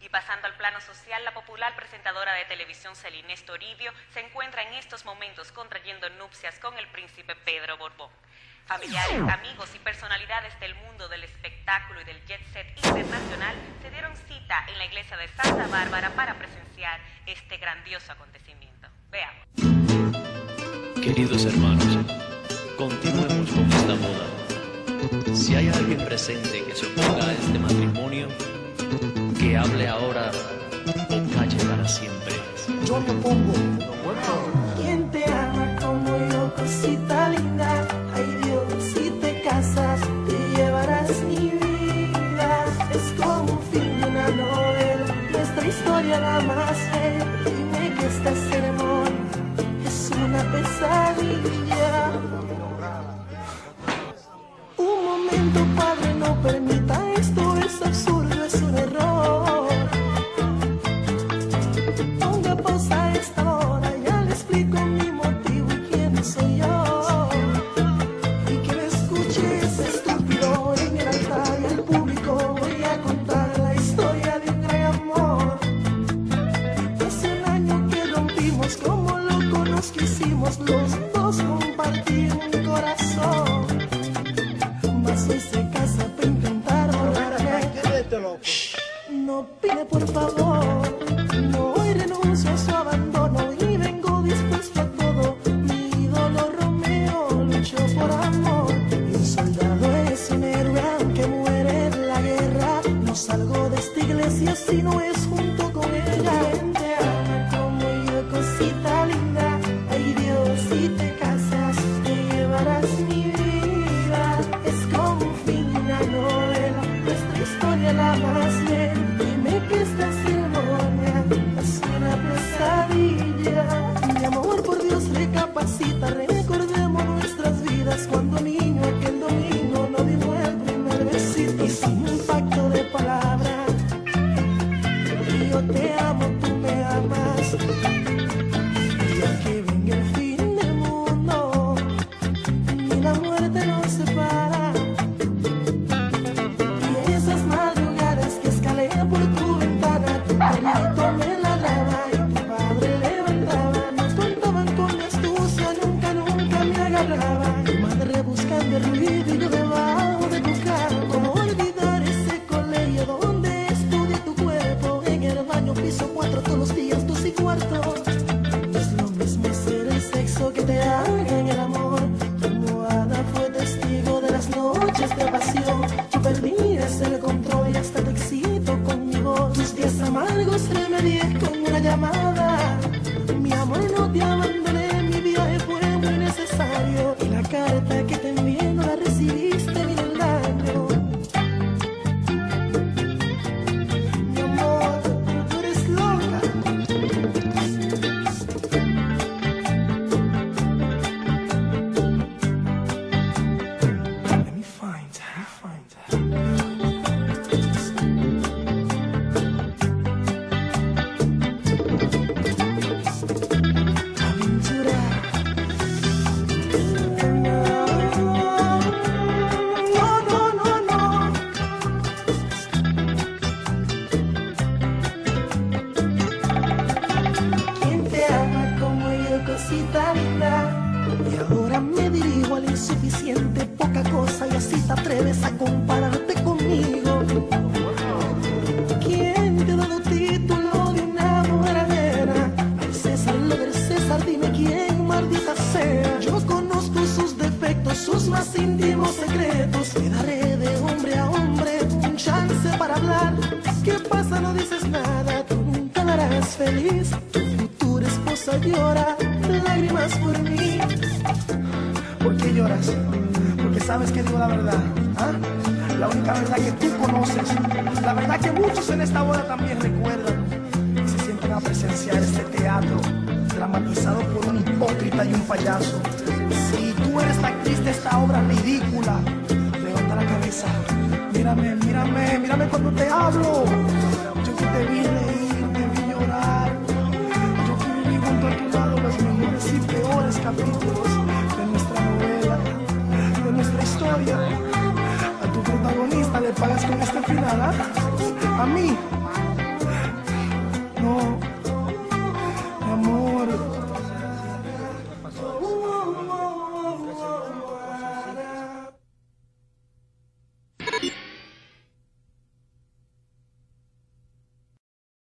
Y pasando al plano social, la popular presentadora de televisión Celinés Toribio se encuentra en estos momentos contrayendo nupcias con el príncipe Pedro Borbón. Familiares, amigos y personalidades del mundo del espectáculo y del jet set internacional se dieron cita en la iglesia de Santa Bárbara para presenciar este grandioso acontecimiento. Veamos. Queridos hermanos, continuemos con esta boda. Si hay alguien presente que se oponga a este matrimonio, que hable ahora o calle para siempre. Yo me opongo. ¿Quién te ama como yo, cosita linda? Ay Dios, si te casas, te llevarás mi vida. Es como un film de una novela, nuestra historia la más bella. Dime que esta ceremonia es una pesadilla. Un momento, padre, no permita esto, es absurdo, Hoy se casa para intentar. No pide por favor, no hoy renuncio a su abandono y vengo dispuesto a todo. Mi ídolo Romeo luchó por amor y un soldado es un héroe aunque muere en la guerra. No salgo de esta iglesia si no es junto con ella. Yo te amo, tú me amas. Todos los días, dos y cuarto. No es lo mismo hacer el sexo que te hagan el amor. Tu almohada fue testigo de las noches de pasión. terrifying. A compararte conmigo. ¿Quién te ha dado título de una mujeradera? Al César lo del César, dime quién, maldita sea. Yo conozco sus defectos, sus más íntimos secretos. Te daré de hombre a hombre un chance para hablar. ¿Qué pasa? No dices nada, tú nunca la harás feliz. Tu futura esposa llora, lágrimas por mí. ¿Por qué lloras? Porque sabes que digo la verdad. La única verdad que tú conoces. La verdad que muchos en esta boda también recuerdan. Se sienten a presenciar este teatro dramatizado por un hipócrita y un payaso. Si tú eres la actriz de esta obra ridícula, levanta la cabeza. Mírame, mírame, mírame cuando te hablo. Yo que te vi reír, protagonista le pagas con esta finada? ¿ah? A mí. No.